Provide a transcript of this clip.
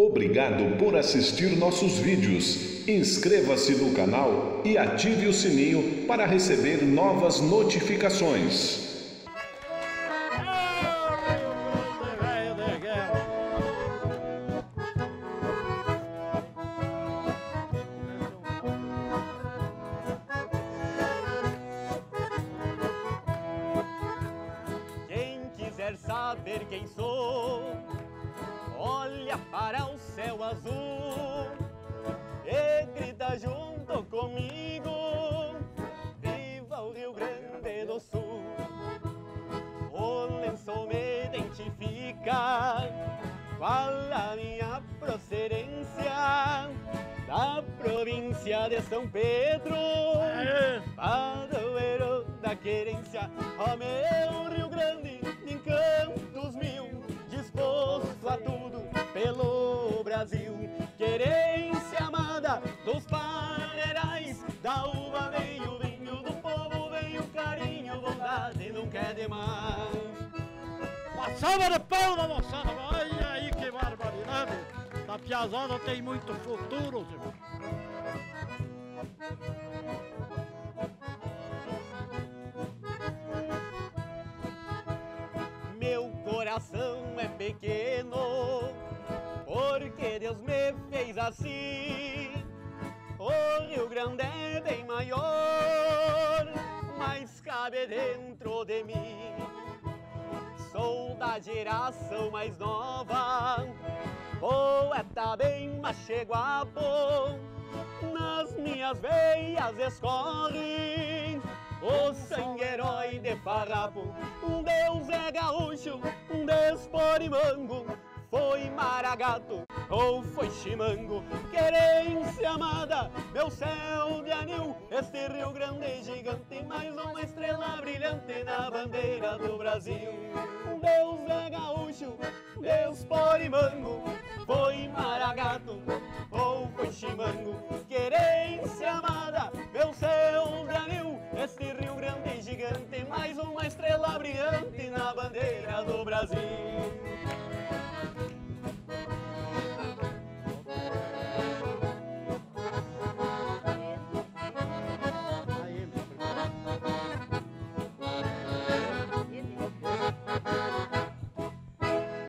Obrigado por assistir nossos vídeos. Inscreva-se no canal e ative o sininho para receber novas notificações. Quem quiser saber quem sou, olha para o céu azul e grita junto comigo: Viva o Rio Grande do Sul! O lençol me identifica, qual a minha procedência da província de São Pedro padroeiro da querência, ó é demais. Passava de pau da moçada, olha aí que barbaridade. Da piazada tem muito futuro, senhor. Meu coração é pequeno, porque Deus me fez assim. O Rio Grande é bem maior, mas cabe dentro de mim. Geração mais nova, poeta bem macheguapo. Nas minhas veias escorre o sangue herói de farrapo. Um Deus é gaúcho, um desporimango. Foi maragato ou foi chimango? Querência amada, meu céu. Este Rio Grande gigante, mais uma estrela brilhante na bandeira do Brasil. Deus é gaúcho, Deus porimango, foi maragato ou foi chimango. Querência amada, meu céu de anil, este Rio Grande gigante,